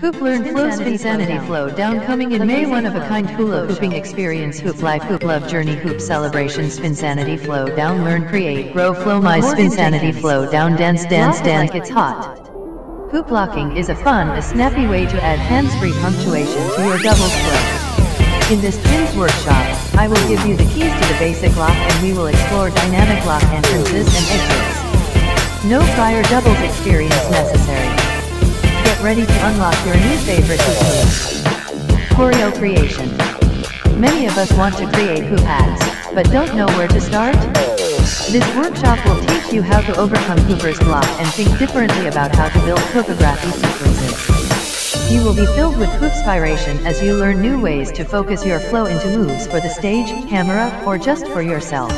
Hoop Learn Flow Spinsanity Flow Down Coming in May One of a Kind Hula Hooping Experience Hoop Life Hoop Love Journey Hoop Celebration Spinsanity Flow Down Learn Create Grow Flow My Spinsanity Flow Down Dance Dance Dance It's Hot Hoop locking is a fun, a snappy way to add hands-free punctuation to your double flow. In this twins workshop, I will give you the keys to the basic lock and we will explore dynamic lock entrances and exits. No prior doubles experience necessary. Get ready to unlock your new favorite hoop move. Choreo creation. Many of us want to create hoop hacks, but don't know where to start? This workshop will teach you how to overcome Hooper's block and think differently about how to build choreography sequences. You will be filled with hoopspiration as you learn new ways to focus your flow into moves for the stage, camera, or just for yourself.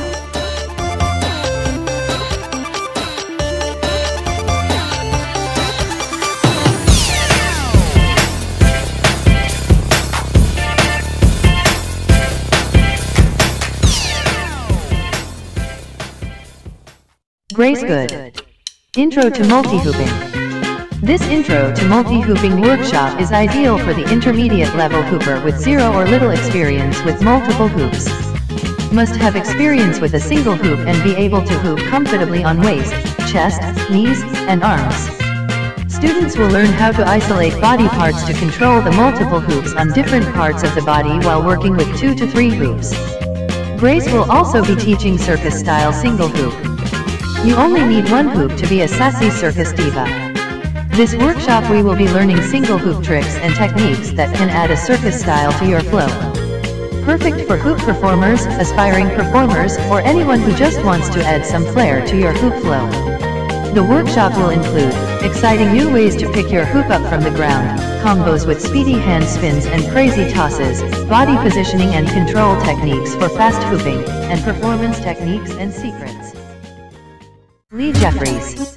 Grace Good. Intro to Multi-Hooping. This Intro to Multi-Hooping workshop is ideal for the intermediate level hooper with zero or little experience with multiple hoops. Must have experience with a single hoop and be able to hoop comfortably on waist, chest, knees, and arms. Students will learn how to isolate body parts to control the multiple hoops on different parts of the body while working with two to three hoops. Grace will also be teaching circus-style single hoop. You only need one hoop to be a sassy circus diva. This workshop we will be learning single hoop tricks and techniques that can add a circus style to your flow. Perfect for hoop performers, aspiring performers, or anyone who just wants to add some flair to your hoop flow. The workshop will include exciting new ways to pick your hoop up from the ground, combos with speedy hand spins and crazy tosses, body positioning and control techniques for fast hooping, and performance techniques and secrets. Lee Jeffries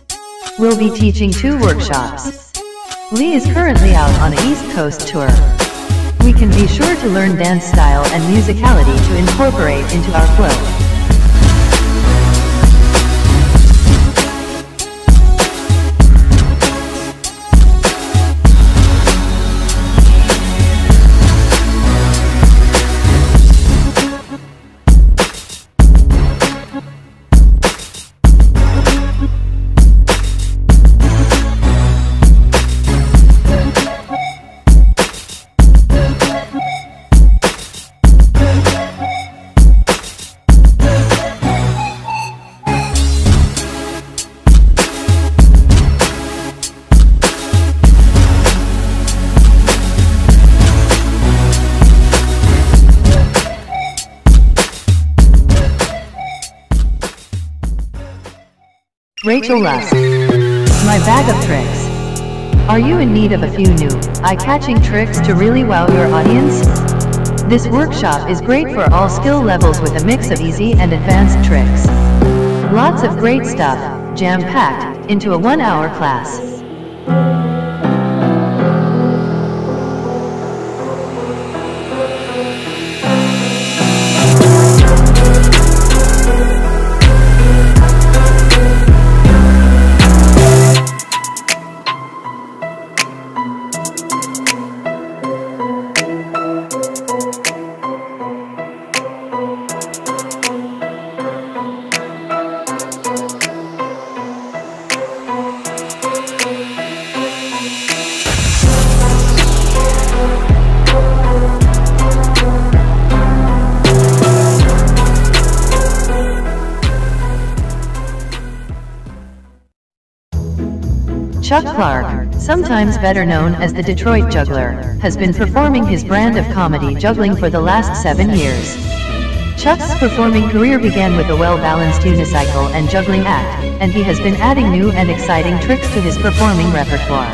will be teaching two workshops. Lee is currently out on a East Coast tour. We can be sure to learn dance style and musicality to incorporate into our flow. My bag of tricks. Are you in need of a few new, eye-catching tricks to really wow your audience? This workshop is great for all skill levels with a mix of easy and advanced tricks. Lots of great stuff, jam-packed, into a one-hour class. Chuck Clark, sometimes better known as the Detroit Juggler, has been performing his brand of comedy juggling for the last seven years. Chuck's performing career began with a well-balanced unicycle and juggling act, and he has been adding new and exciting tricks to his performing repertoire.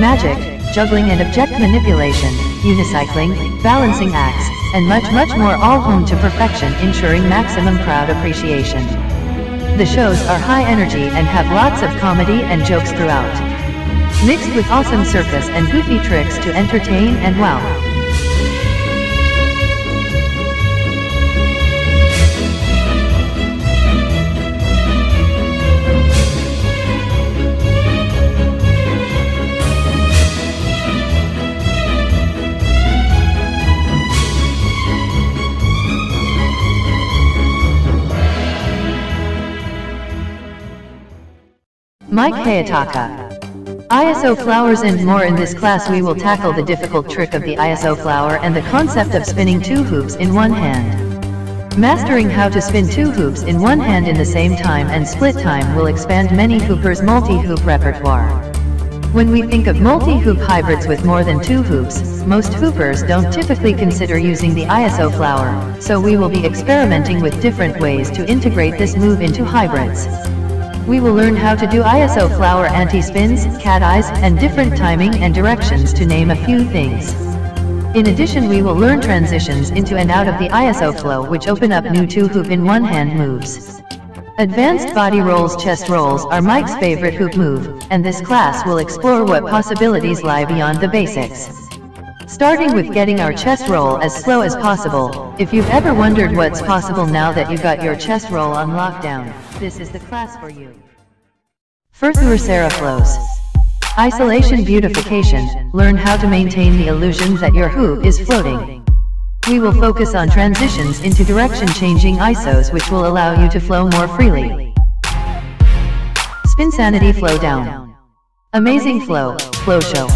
Magic, juggling and object manipulation, unicycling, balancing acts, and much much more all home to perfection ensuring maximum crowd appreciation. The shows are high energy and have lots of comedy and jokes throughout. Mixed with awesome circus and goofy tricks to entertain and wow. Mike Hayataka. ISO flowers and more in this class we will tackle the difficult trick of the ISO flower and the concept of spinning two hoops in one hand. Mastering how to spin two hoops in one hand in the same time and split time will expand many hoopers' multi-hoop repertoire. When we think of multi-hoop hybrids with more than two hoops, most hoopers don't typically consider using the ISO flower, so we will be experimenting with different ways to integrate this move into hybrids. We will learn how to do ISO flower anti-spins, cat eyes, and different timing and directions to name a few things. In addition we will learn transitions into and out of the ISO flow which open up new two-hoop in one-hand moves. Advanced body rolls chest rolls are Mike's favorite hoop move, and this class will explore what possibilities lie beyond the basics. Starting with getting our chest roll as slow as possible, if you've ever wondered what's possible now that you got your chest roll on lockdown, this is the class for you. Further Sarah flows. Isolation beautification, learn how to maintain the illusion that your hoop is floating. We will focus on transitions into direction changing ISOs which will allow you to flow more freely. Spinsanity Flow Down. Amazing Flow, Flow Show.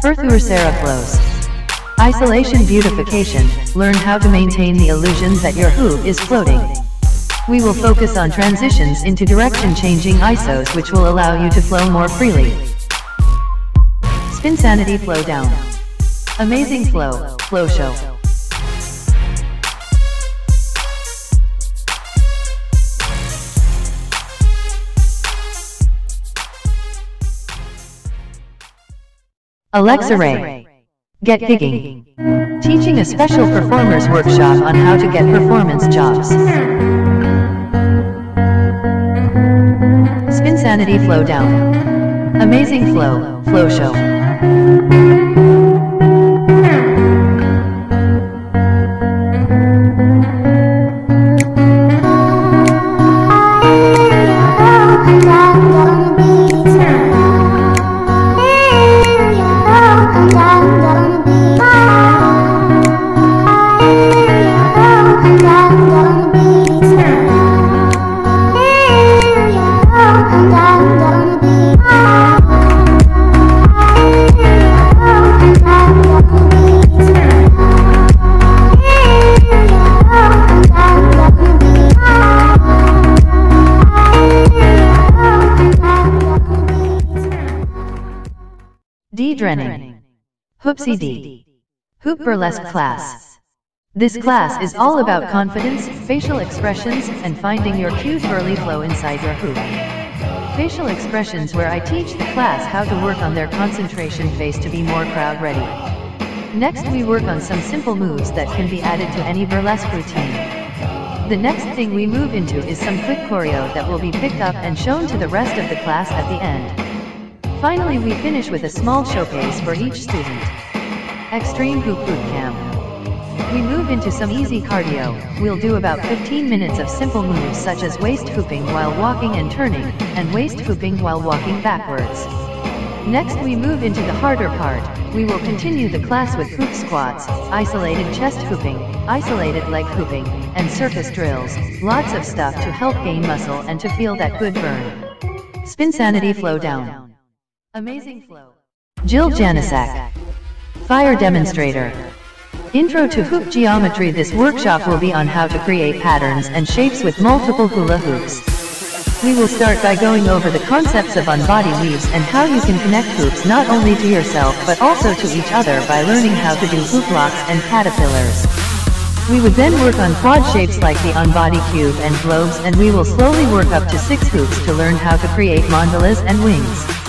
Further Sarah flows. Isolation beautification, learn how to maintain the illusion that your hoop is floating. We will focus on transitions into direction changing ISOs which will allow you to flow more freely. Spinsanity Flow Down. Amazing Flow, Flow Show. Alexa Ray. Get Gigging. Teaching a special performers workshop on how to get performance jobs. Spinsanity Flow Down. Amazing Flow, Flow Show. Hoopsie. Hoop Burlesque Class. This class is all about confidence, facial expressions, and finding your cute burly flow inside your hoop. Facial expressions where I teach the class how to work on their concentration face to be more crowd ready. Next we work on some simple moves that can be added to any burlesque routine. The next thing we move into is some quick choreo that will be picked up and shown to the rest of the class at the end. Finally we finish with a small showcase for each student. Extreme Hoop Boot Camp. We move into some easy cardio, we'll do about 15 minutes of simple moves such as waist hooping while walking and turning, and waist hooping while walking backwards. Next we move into the harder part, we will continue the class with hoop squats, isolated chest hooping, isolated leg hooping, and circus drills, lots of stuff to help gain muscle and to feel that good burn. Spinsanity Flow Down. Amazing Flow. Jill Janisak. Fire Demonstrator. Intro to Hoop Geometry This workshop will be on how to create patterns and shapes with multiple hula hoops. We will start by going over the concepts of on-body weaves and how you can connect hoops not only to yourself but also to each other by learning how to do hoop locks and caterpillars. We would then work on quad shapes like the on-body cube and globes and we will slowly work up to six hoops to learn how to create mandalas and wings.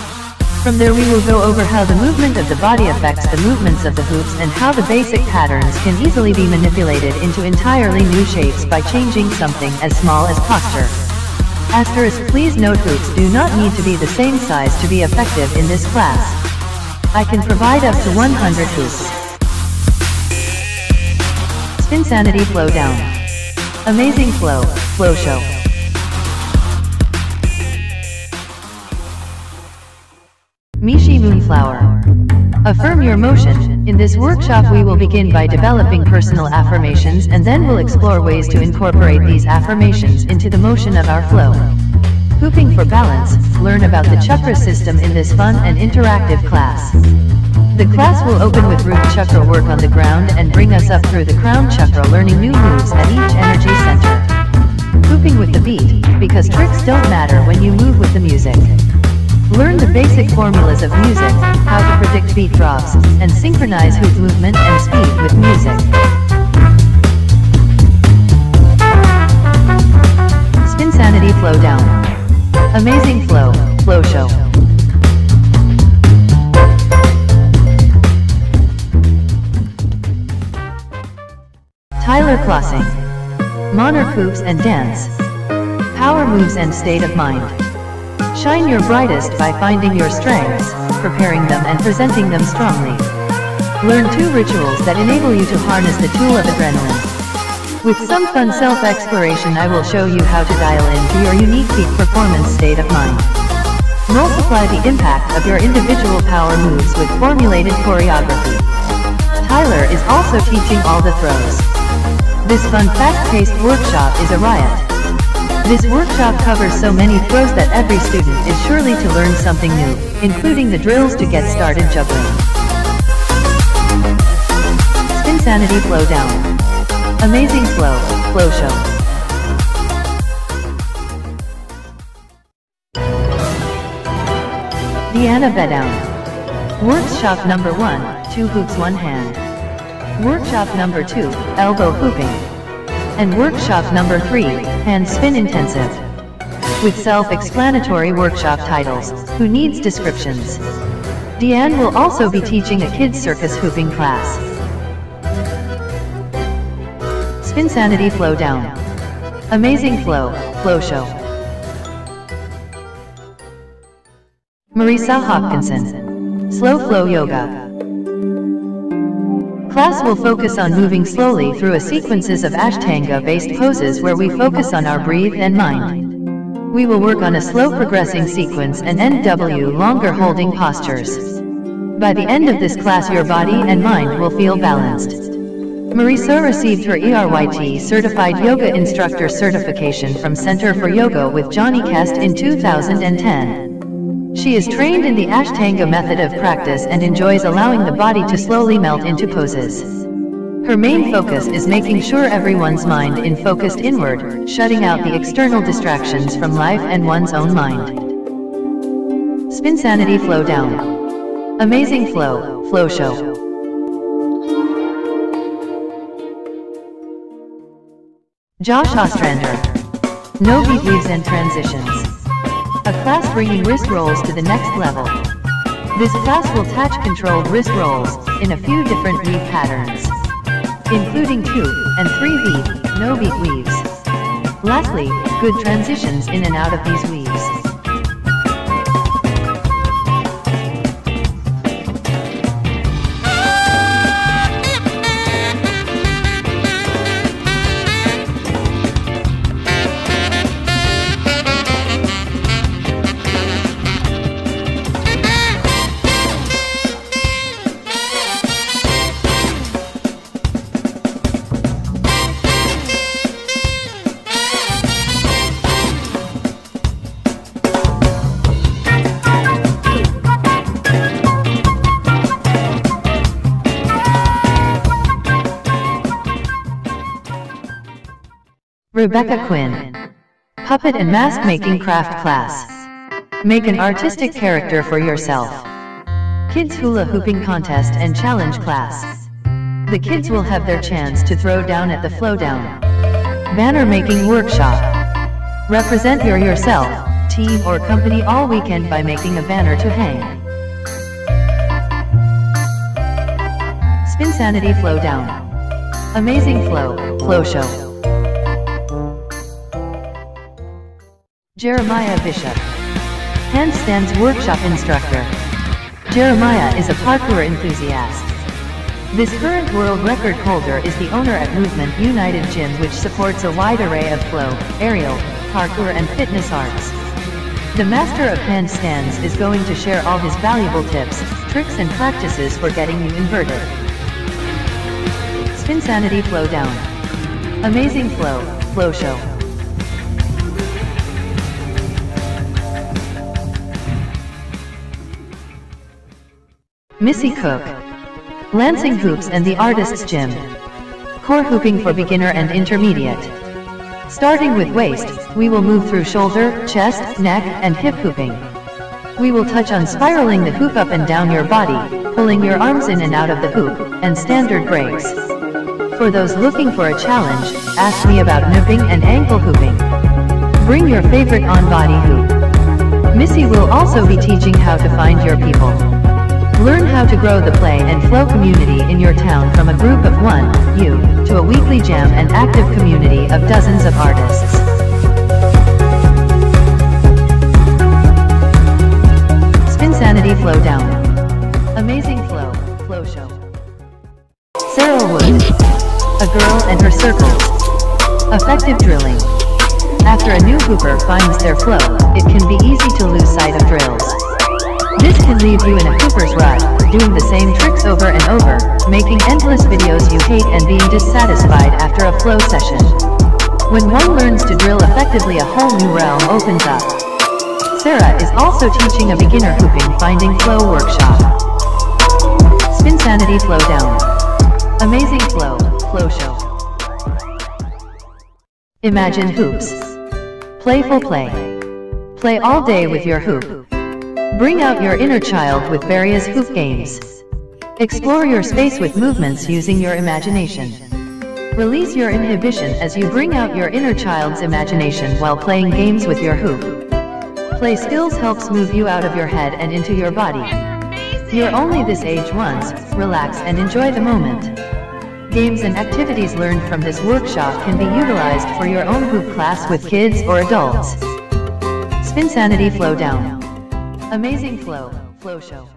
From there we will go over how the movement of the body affects the movements of the hoops and how the basic patterns can easily be manipulated into entirely new shapes by changing something as small as posture. Asterisk please note hoops do not need to be the same size to be effective in this class. I can provide up to 100 hoops. Spinsanity Flow Down. Amazing Flow, Flow Show. Mishi Moonflower. Affirm your motion. In this workshop we will begin by developing personal affirmations and then we'll explore ways to incorporate these affirmations into the motion of our flow. Hooping for balance, learn about the chakra system in this fun and interactive class. The class will open with root chakra work on the ground and bring us up through the crown chakra learning new moves at each energy center. Hooping with the beat, because tricks don't matter when you move with the music. Learn the basic formulas of music, how to predict beat drops, and synchronize hoop movement and speed with music. Spinsanity Flow Down. Amazing Flow, Flow Show. Tyler Klossing. Monarch Hoops and Dance. Power moves and state of mind. Shine your brightest by finding your strengths, preparing them and presenting them strongly. Learn two rituals that enable you to harness the tool of adrenaline. With some fun self-exploration I will show you how to dial into your unique peak performance state of mind. Multiply the impact of your individual power moves with formulated choreography. Tyler is also teaching all the throws. This fun fast-paced workshop is a riot. This workshop covers so many throws that every student is surely to learn something new, including the drills to get started juggling. Spinsanity Flow Down. Amazing Flow, Flow Show. Diana Bedown. Workshop number 1, 2 hoops 1 hand. Workshop number 2, elbow hooping and workshop number 3, Hand Spin Intensive. With self-explanatory workshop titles, Who Needs Descriptions? Deanne will also be teaching a kids circus hooping class. Spinsanity Flow Down. Amazing Flow, Flow Show. Marisa Hopkinson. Slow Flow Yoga. Class will focus on moving slowly through a sequences of Ashtanga-based poses where we focus on our breathe and mind. We will work on a slow progressing sequence and NW longer holding postures. By the end of this class your body and mind will feel balanced. Marisa received her ERYT Certified Yoga Instructor certification from Center for Yoga with Johnny Kest in 2010. She is trained in the Ashtanga method of practice and enjoys allowing the body to slowly melt into poses. Her main focus is making sure everyone's mind in focused inward, shutting out the external distractions from life and one's own mind. Spinsanity Flow Down. Amazing Flow, Flow Show. Josh Ostrander. No beat weaves and transitions. A class bringing wrist rolls to the next level. This class will touch controlled wrist rolls, in a few different weave patterns. Including 2 and 3 beat, no beat weaves. Lastly, good transitions in and out of these weaves. Rebecca Quinn. Puppet and Mask Making Craft Class. Make an artistic character for yourself. Kids Hula Hooping Contest and Challenge Class. The kids will have their chance to throw down at the flow down. Banner Making Workshop. Represent your yourself, team or company all weekend by making a banner to hang. Spinsanity Flow Down. Amazing Flow, Flow Show. Jeremiah Bishop. Handstands Workshop Instructor. Jeremiah is a parkour enthusiast. This current world record holder is the owner at Movement United Gym which supports a wide array of flow, aerial, parkour and fitness arts. The master of handstands is going to share all his valuable tips, tricks and practices for getting you inverted. Spinsanity Flow Down. Amazing Flow, Flow Show. Missy Cook. Lansing Hoops and the Artist's Gym. Core hooping for beginner and intermediate. Starting with waist, we will move through shoulder, chest, neck, and hip hooping. We will touch on spiraling the hoop up and down your body, pulling your arms in and out of the hoop, and standard breaks. For those looking for a challenge, ask me about nooping and ankle hooping. Bring your favorite on-body hoop. Missy will also be teaching how to find your people. Learn how to grow the play and flow community in your town from a group of one, you, to a weekly jam and active community of dozens of artists. Spinsanity Flow Down. Amazing Flow, Flow Show. Sarah Wood. A girl and her circles. Effective drilling. After a new hooper finds their flow, it can be easy to lose sight of drills. This can leave you in a hooper's rut, doing the same tricks over and over, making endless videos you hate and being dissatisfied after a flow session. When one learns to drill effectively a whole new realm opens up. Sarah is also teaching a beginner hooping finding flow workshop. Spinsanity Flow Down. Amazing Flow, Flow Show. Imagine hoops. Playful play. Play all day with your hoop. Bring out your inner child with various hoop games. Explore your space with movements using your imagination. Release your inhibition as you bring out your inner child's imagination while playing games with your hoop. Play skills helps move you out of your head and into your body. You're only this age once, relax and enjoy the moment. Games and activities learned from this workshop can be utilized for your own hoop class with kids or adults. Spinsanity Flow Down. Amazing Flow, Flow Show.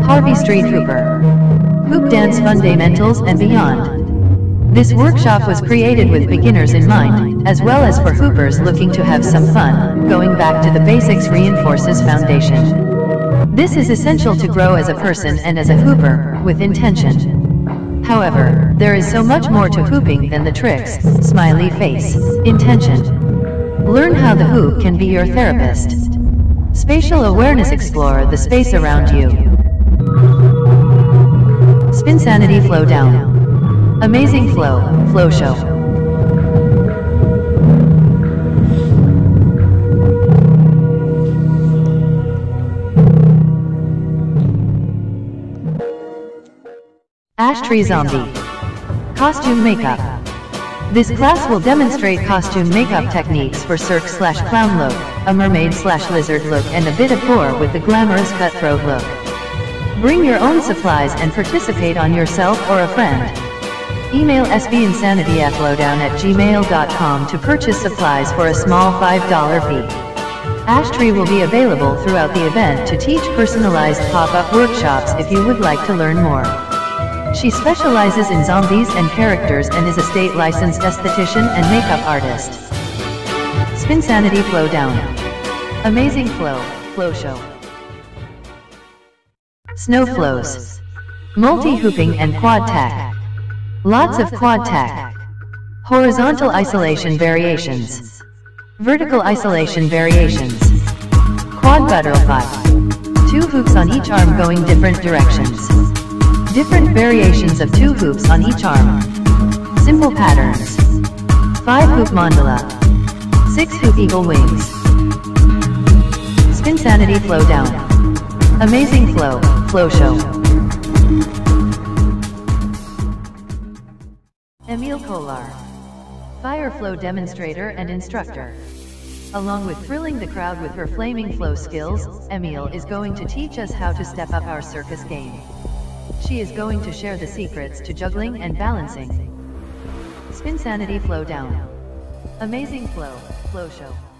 Harvey Street Hooper. Hoop Dance Fundamentals and Beyond. This workshop was created with beginners in mind, as well as for hoopers looking to have some fun, going back to the basics reinforces foundation. This is essential to grow as a person and as a hooper, with intention. However, there is so much more to hooping than the tricks, smiley face, intention. Learn how the hoop can be your therapist. Spatial Awareness Explore the space around you. Spinsanity Flow Down. Amazing Flow, Flow Show. Ash Tree Zombie. Costume Makeup. This class will demonstrate costume makeup techniques for Cirque slash clown look, a mermaid slash lizard look and a bit of gore with the glamorous cutthroat look. Bring your own supplies and participate on yourself or a friend. Email spinsanityflowdown at gmail.com to purchase supplies for a small $5 fee. Ashtree will be available throughout the event to teach personalized pop-up workshops if you would like to learn more. She specializes in zombies and characters and is a state licensed esthetician and makeup artist. Spinsanity Flow Down. Amazing Flow, Flow Show. Snow flows. Multi-hooping and quad tack. Lots of quad tack. Horizontal isolation variations. Vertical isolation variations. Quad butterfly. Two hoops on each arm going different directions. Different variations of two hoops on each arm. Simple patterns. 5 hoop mandala. 6 hoop eagle wings. Spinsanity flow down. Amazing flow, flow show. Emil Kolar. Fire flow demonstrator and instructor. Along with thrilling the crowd with her flaming flow skills, Emil is going to teach us how to step up our circus game. She is going to share the secrets to juggling and balancing. Spinsanity Flow Down. Amazing Flow, Flow Show.